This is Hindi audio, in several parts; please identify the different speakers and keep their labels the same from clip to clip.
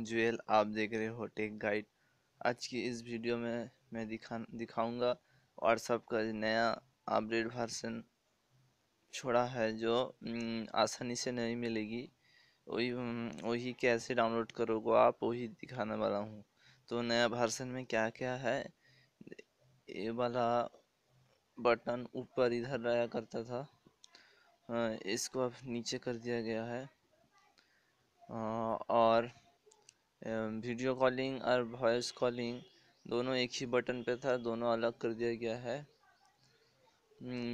Speaker 1: हूँ जुएल आप देख रहे हो टेक गाइड आज की इस वीडियो में मैं दिखा, दिखाऊँगा व्हाट्सअप का नया अपडेट वर्सन छोड़ा है जो आसानी से नहीं मिलेगी। वही वही कैसे डाउनलोड करोगे आप, वही दिखाने वाला हूँ। तो नया वर्सन में क्या क्या है? ये वाला बटन ऊपर इधर रहा करता था। इसको अब नीचे कर दिया गया है, और वीडियो कॉलिंग और वॉइस कॉलिंग दोनों एक ही बटन पे था, दोनों अलग कर दिया गया है।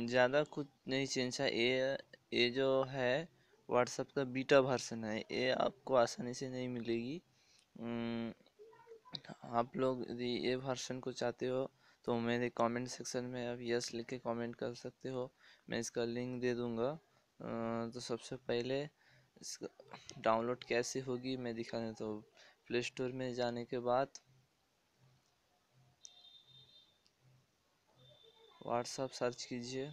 Speaker 1: ज़्यादा कुछ नहीं चेंज है। ये ये जो है व्हाट्सएप का बीटा वर्सन है। ये आपको आसानी से नहीं मिलेगी। आप लोग यदि ये वर्सन को चाहते हो तो मेरे कमेंट सेक्शन में आप यस लिख के कमेंट कर सकते हो। मैं इसका लिंक दे दूँगा। तो सबसे पहले इसका डाउनलोड कैसे होगी, मैं दिखा देता हूँ प्ले स्टोर में जाने के बाद व्हाट्सअप सर्च कीजिए।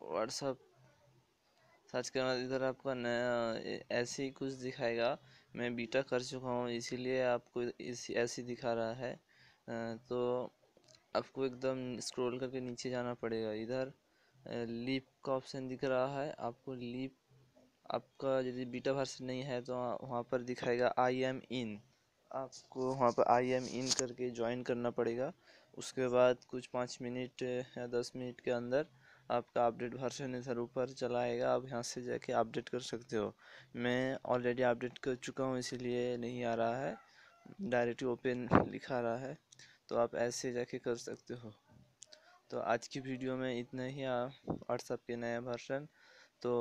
Speaker 1: व्हाट्सअप सर्च करने इधर आपका नया, ऐसे ही कुछ दिखाएगा। मैं बीटा कर चुका हूँ, इसीलिए आपको इस, ऐसे दिखा रहा है। तो आपको एकदम स्क्रॉल करके नीचे जाना पड़ेगा। इधर लीप का ऑप्शन दिख रहा है। आपको लीप आपका यदि बीटा वर्सन नहीं है तो वहाँ पर दिखाएगा आई एम इन आपको वहाँ पर आई एम इन करके ज्वाइन करना पड़ेगा। उसके बाद कुछ पाँच मिनट या दस मिनट के अंदर आपका अपडेट वर्सन इधर ऊपर चला आएगा आप यहाँ से जाके अपडेट कर सकते हो। मैं ऑलरेडी अपडेट कर चुका हूँ, इसीलिए नहीं आ रहा है। डायरेक्ट ओपन लिखा रहा है। तो आप ऐसे जाके कर सकते हो। तो आज की वीडियो में इतना ही। व्हाट्सअप के नया वर्सन तो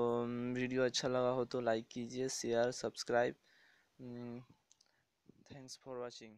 Speaker 1: वीडियो अच्छा लगा हो तो लाइक कीजिए share subscribe. Thanks for watching.